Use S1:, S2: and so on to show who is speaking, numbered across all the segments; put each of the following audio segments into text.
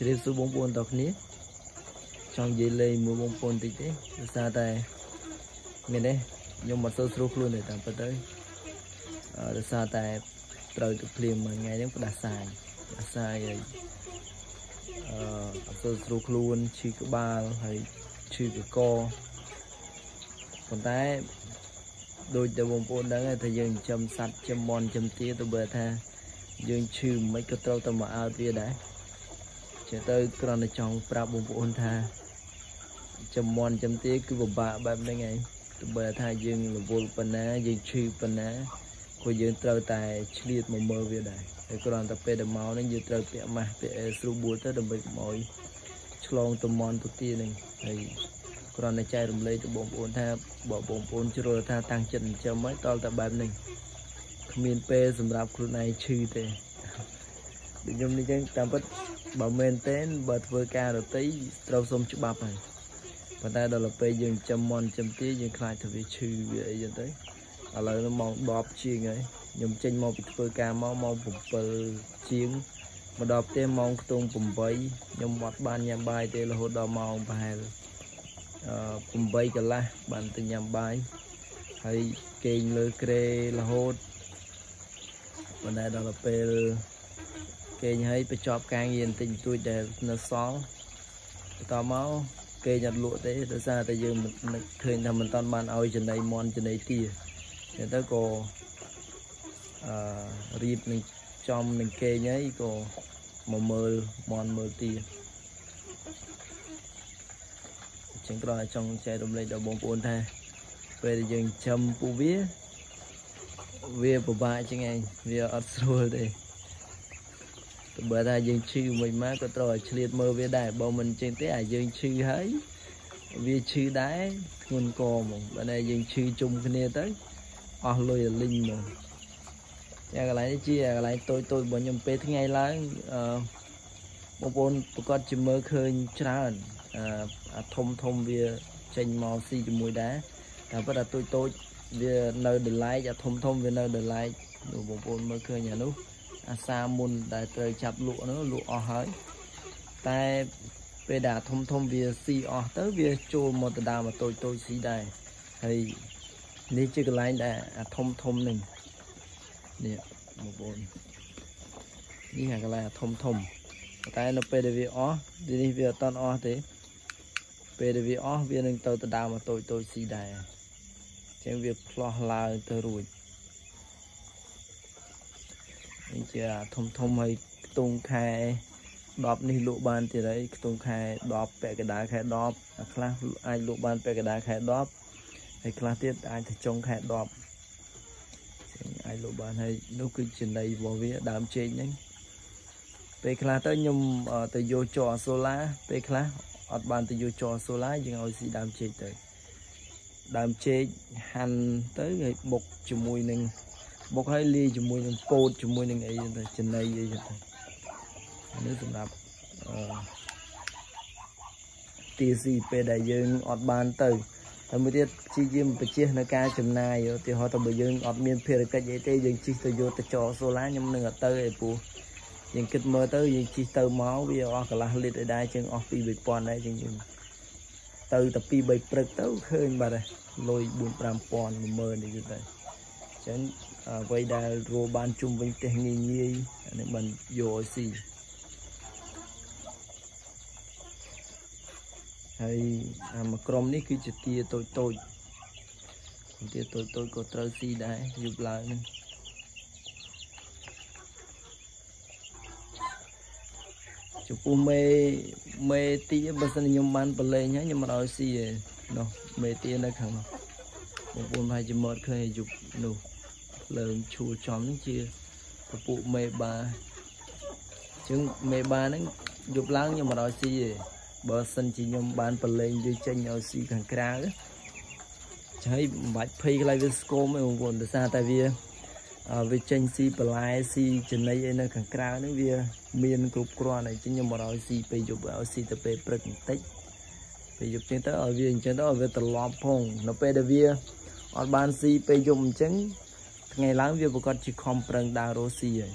S1: ជ្រាបសួរបងប្អូនតគ្នាចង់និយាយលេងមួយបងប្អូនតិចទេដោយសារតែមានទេខ្ញុំមិនសូវស្រួលខ្លួនទេតាមពិតទៅអឺដោយសារតែត្រូវទឹកភ្លៀងមួយថ្ងៃហ្នឹងផ្ដាសាយផ្ដាសាយហើយអឺអត់សូវស្រួលខ្លួនឈឺក្បាលហើយឈឺកកប៉ុន្តែដូចតែបងប្អូនដឹងថាយើងចិញ្ចឹមសត្វចិញ្ចឹមមន់ចិញ្ចឹមទាទៅបើថាយើងឈឺមិនក៏ត្រូវតែមកអើតវាដែរ ចេះទៅគ្រាន់តែចង់ប្រាប់បងប្អូនថាចំមន់ចំទាគឺពិបាកបែបហ្នឹងឯងទោះបីថាយើងរវល់ប៉ុណ្ណាយើងឈឺប៉ុណ្ណាក៏យើងត្រូវតែឆ្លៀតមកមើលវាដែរហើយគ្រាន់តែពេលដែលមកហ្នឹងយើងត្រូវពាក់ម៉ាស់ពាក់ស្រួលបួលទៅដើម្បីកុំឲ្យឆ្លងទៅមន់ទៅទាហ្នឹងហើយគ្រាន់តែចែករំលែកទៅបងប្អូនថាបើបងប្អូនជ្រុលថាតាំងចិត្តចិញ្ចឹមហើយតលតែបែបហ្នឹងគ្មានពេលសម្រាប់ខ្លួនឯងឈឺទេដូចខ្ញុំនេះចឹងតាមពិត បើមែនទេបើធ្វើការរតីត្រូវសុំច្បាប់ហើយប៉ុន្តែដល់ពេលយើងចាំមន់ចាំទីយើងខ្លាចទៅវាឈឺវាអីចឹងទៅឥឡូវម៉ោង10ជាងហើយខ្ញុំចេញមកពីធ្វើការមកម៉ោង7ជាងមកដល់ផ្ទះម៉ោងខ្ទង់8ខ្ញុំអត់បានញ៉ាំបាយទេរហូតដល់ម៉ោងប្រហែលអឺ8កន្លះបានទៅញ៉ាំបាយហើយគេងលើក្រេរហូតប៉ុន្តែដល់ពេល គេងហើយបញ្ចប់ការងារបន្តិចបន្តួចដែលនៅសល់បន្តមកគេអត់លក់ទេដោយសារតែយើងនឹកឃើញថាមិនតាន់បានឲ្យចំណីមន់ចំណីទាចឹងទៅក៏អឺរៀបនឹងចំនឹងគេងហើយក៏មកមើលមន់មើលទាចឹងក្រោយចង់ចែករំលែកដល់បងប្អូនថាពេលដែលយើងចំពូវាវាពិបាកចឹងឯងវាអត់ស្រួលទេ ទៅបើថាយើងឈឺមួយមកក៏ត្រូវឲ្យឆ្លៀតមើលវាដែរបើមិនចឹងទេអាយើងឈឺហើយវាឈឺដែរធ្ងន់កហ្មងបើតែយើងឈឺជុំគ្នាទៅអស់លុយលីងហ្មងចាកន្លែងនេះជាកន្លែងតូចតូចរបស់ខ្ញុំពេលថ្ងៃឡើងអឺបងប្អូនប្រកាសជាមើលឃើញច្រើនអាធំធំវាចេញមកស៊ីជាមួយដែរតែប៉ុន្តែតូចតូចវានៅដលៃអាធំធំវានៅដលៃបងប្អូនមើលឃើញអានោះ អាសាមុនដែលត្រូវចាប់លក់នោះលក់អស់ហើយតែពេលដែលធំធំវាស៊ីអស់ទៅវាចូលមកដណ្ដើមមកតូចតូចស៊ីដែរហើយនេះជាកន្លែងដែលអាធំធំនឹងនេះបងប្អូននេះអាកន្លែងអាធំធំតែនៅពេលដែលវាអស់នេះវាអត់តន់អស់ទេ ពេលដែលវាអស់វានឹងទៅដណ្ដើមមកតូចតូចស៊ីដែរអញ្ចឹងវាផ្លោះឡើងទៅរួច នេះជាធំធំហើយខ្ទង់ខែ10នេះលក់បានទៀតហើយខ្ទង់ខែ10ពាក់កណ្ដាលខែ10ខ្លះអាចលក់បានពាក់កណ្ដាលខែ10ហើយខ្លះទៀតអាចទៅចុងខែ10អាចលក់បានហើយនោះគឺចំណីរបស់វាដើមចេកហ្នឹងពេលខ្លះទៅខ្ញុំទៅយកចោសូឡាពេលខ្លះអត់បានទៅយកចោសូឡាយើងឲ្យស៊ីដើមចេកទៅដើមចេកហាន់ទៅហើយបុកជាមួយនឹង បុកឲ្យលាយជាមួយនឹងពោតជាមួយនឹងអីទៅចំណីអីទៅនេះសម្រាប់អឺទីស៊ីពេលដែលយើងអត់បានទៅហើយមួយទៀតព្យាយាមបញ្ជានៅការចំណាយឧទាហរណ៍ទៅបើយើងអត់មានភារកិច្ចអីទេយើងជិះទៅយកទៅចោសូឡាខ្ញុំនឹងអត់ទៅឯពូយើងគិតមើលទៅយើងជិះទៅមកវាអស់កន្លះលីត្រឯដែរជាងអស់ពី3000ដែរជាងយើងទៅតែ2 3ព្រឹកទៅឃើញបាទលុយ4 5000 10000នេះទៅអញ្ចឹងអ្វីដែលរੂបានជុំវិញផ្ទះងាយងាយអានេះបានយកឲ្យស៊ីហើយអាមួយក្រុមនេះគឺជាទាតូចតូចទាតូចតូចក៏ត្រូវស៊ីដែរយប់ឡើងហ្នឹងចំពោះមេមេទាបើសិនខ្ញុំបានប្រឡែងហើយខ្ញុំមិនឲ្យស៊ីទេនោះមេទានៅខាងនោះបងប្អូនប្រហែលជាមើលឃើញយប់នោះ លើងឈួលចំនេះជាពពួកមេបាជាងមេបាហ្នឹងយប់ឡើងខ្ញុំមិនឲ្យស៊ីទេបើសិនជាខ្ញុំបានប្រឡែងវាចេញឲ្យស៊ីខាងក្រៅចាហើយមិនបាច់ភ័យខ្លាចវាស្គមទេបងប្អូនដោយសារតែវាវាចេញស៊ីបន្លែស៊ីចំណីអីនៅខាងក្រៅហ្នឹងវាមានគ្រប់គ្រាន់ហើយខ្ញុំមិនឲ្យស៊ីពេលយប់ឲ្យស៊ីទៅពេលព្រឹកបន្តិចពេលយប់ចឹងទៅឲ្យវាអញ្ចឹងទៅឲ្យវាត្រឡប់ផងនៅពេលដែលវាអត់បានស៊ីពេលយប់អញ្ចឹង ថ្ងៃឡើងវាប្រកាសជាខំប្រឹងដើររស់ស៊ីហើយ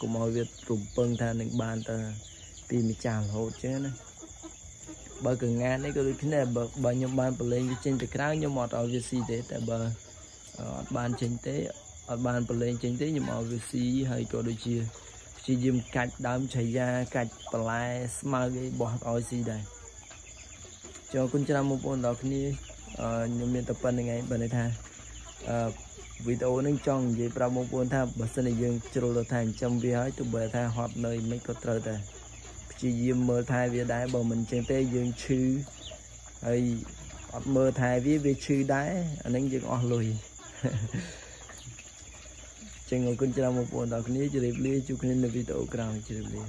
S1: កុំឲ្យវារំពឹងថានឹងបានទៅពីម្ចាស់រហូតចឹងណាបើកងាននេះក៏ដូចគ្នាបើបើខ្ញុំបានប្រឡែងវាចេញទៅក្រៅខ្ញុំអត់ឲ្យវាស៊ីទេតែបើអត់បានចេញទេអត់បានប្រឡែងចេញទេខ្ញុំឲ្យវាស៊ីហើយក៏ដូចជាព្យាយាមកាច់ដើមឆៃយ៉ាកាច់បន្លែស្មៅអីបោះឲ្យស៊ីដែរចុះគុណច្រើនបងប្អូនដល់គ្នាខ្ញុំមានតែប៉ុណ្្នឹងឯងបើន័យថាអឺ វីដេអូនឹងចង់និយាយប្រាប់បងប្អូនថាបើសិនជាយើងជ្រុលទៅថាចិញ្ចឹមវាហើយទោះបីថាហត់នៅមិនក៏ត្រូវតែព្យាយាមមើលថែវាដែរបើមិនចឹងទេយើងឈឺហើយអត់មើលថែវាវាឈឺដែរអានឹងយើងអស់លុយចឹងអរគុណច្រើនបងប្អូនដល់គ្នាជម្រាបលាជួបគ្នានៅវីដេអូក្រោយជម្រាបលា